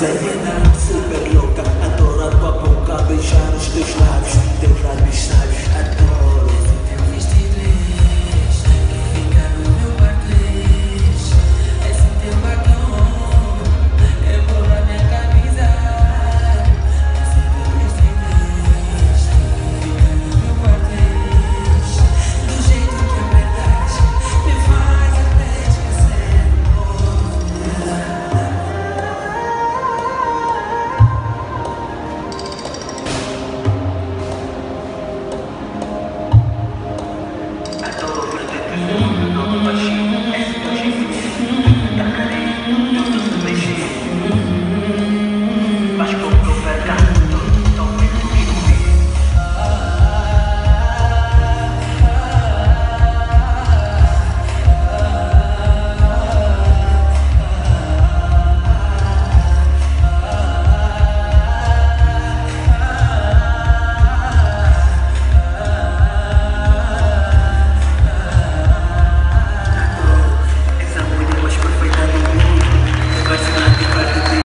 say it. Todo mundo baixinho.